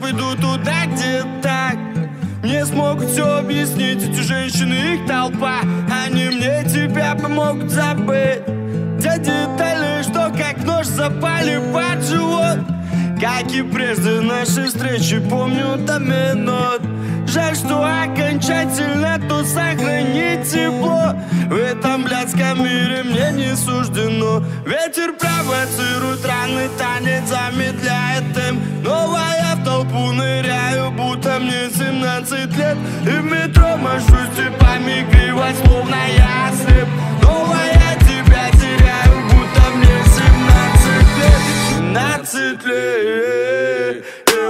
пойду туда, где так. Мне смогут все объяснить эти женщины, их толпа. Они мне тебя помогут забыть. Те детали, что как нож запали под живот. Как и прежде нашей встречи, помню до минут. Жаль, что окончательно тут сохранить тепло. В этом блядском мире мне не суждено. Ветер провоцирует раны, танец замедляет темп мне 17 лет И в метро машусь типами криво, словно я слеп Новая тебя теряю, будто мне 17 лет. 17 лет.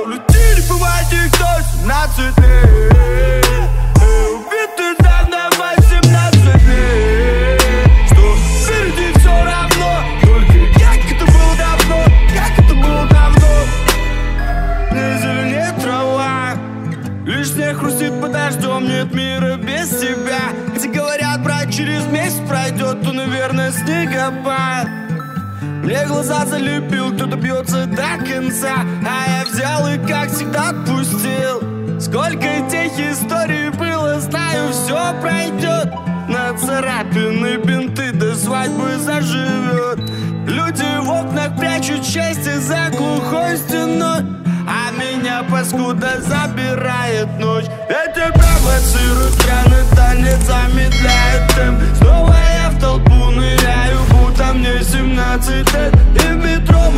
Улетели по воде, кто 17 лет снег хрустит под дождем Нет мира без тебя. Хотя говорят, брат, через месяц пройдет То, наверное, снегопад. Мне глаза залепил, кто-то бьется до конца. А я взял и, как всегда, отпустил. Сколько тех историй было, знаю, все пройдет На царапины бинты до свадьбы заживет Люди в окнах прячут счастье за глухой стеной меня паскуда забирает ночь. Ветер провоцирует пьяный танец, замедляет темп Снова я в толпу ныряю, будто мне 17 лет. И в метро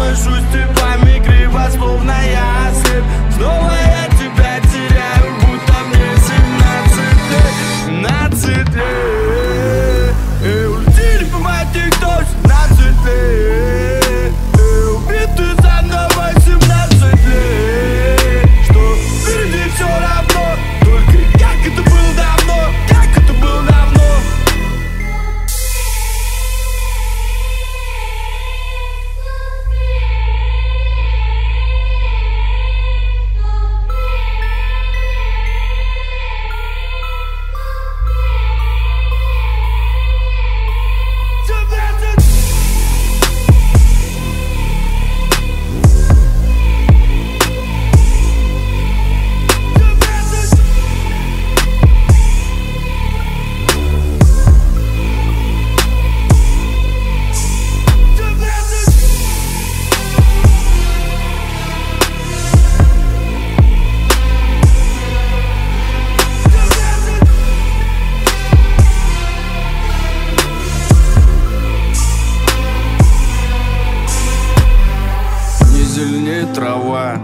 трава.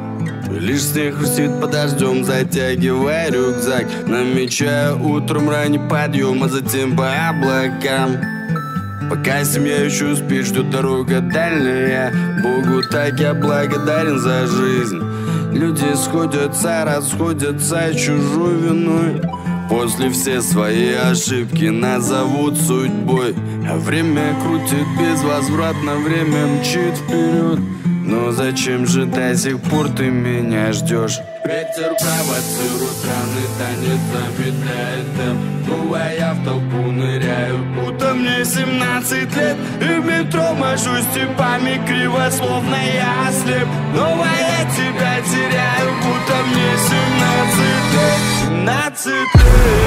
Лишь хрустит под дождем Затягивая рюкзак. Намечая утром ранний подъем А затем по облакам. Пока семья еще спит, ждет дорога дальняя. Богу так я благодарен за жизнь. Люди сходятся, расходятся чужой виной После все свои ошибки назовут судьбой. А время крутит безвозвратно, время мчит вперед. Но зачем же до сих пор ты меня ждешь? Ветер провоцирует раны, танец замедляет темп. Ну а я в толпу ныряю, будто мне 17 лет И в метро машусь типами криво, словно я слеп Но а я тебя теряю, будто мне 17 лет 17 лет